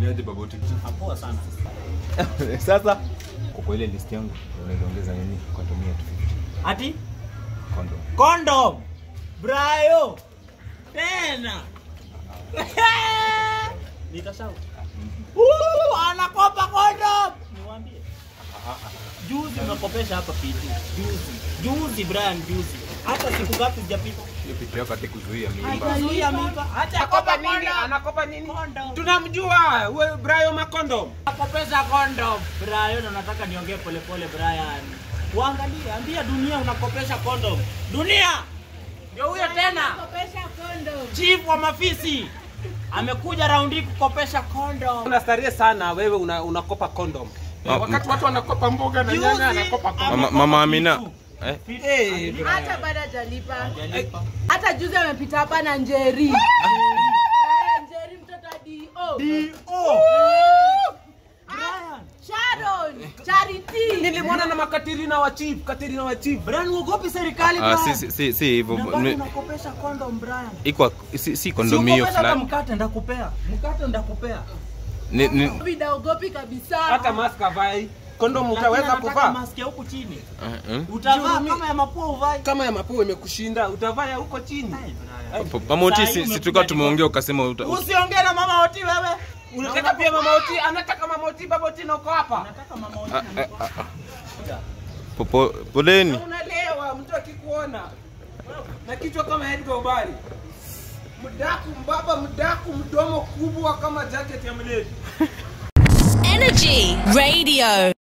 Niaje baboti? Poa sana. Sasa kwa ile list yangu unaweza nini? kwa tumia tu. Ati Condom. condom. Brayo. Tena. Nitashout. Uh, anakopa condom. Niwaambie. Juzi unakopesha hapa piti. Juzi. Juzi Brian juzi. Hata siku ngapi sijapita? Hiyo picha yako kuzuia mimba. Kuzuia mimba. Hata Anakopa nini? Anakopa nini? Tunamjua we Brayo Makondom. Nakopesha condom. Brian nataka niongee polepole Brian. Uangalie, ambia dunia unakopesha condom. Dunia! Ndio huyo tena. Unakopesha kondom. Chief wa mafisi amekuja raundi kukopesha condom. Unastarehe sana wewe una, unakopa condom. kondom. Wakati watu wanakopa mboga na nyanya anakopa condom. Mama, mama Amina. Eh? Eh, Hata bado hajalipa. Hata juzi amepita hapa na Njeri. Eh, Njeri mtoto wa DO. D.O. Sharon, Charity. Nilimwona na makatirina wa chief, katirina wa chief. Brian uogopi serikali Ah, Brian. Ah, si si si hivyo. Unakopesha kondom Brian. Iko si si kondom hiyo fulani. mkate ndakupea. Mkate ndakupea. Ni ni Vida kabisa. Hata mask avai. Lakini utaweza kuvaa. maski huku chini. Eh, eh. Utavaa kama ya mapua uvai. Kama ya mapua imekushinda, utavaa ya huko chini. Mama hii si, si tulikuwa tumeongea ukasema uta, Usiongee na mama Oti wewe. Unataka pia mama Oti, anataka mama Oti, baba Oti na uko hapa. Anataka mama Oti. Ah, ah, ah, ah. Popo, poleni. Unalewa mtu akikuona na kichwa kama Edgar Obari, mdaku mbaba, mdaku mdomo kubwa kama jacket ya mlezi. Energy Radio.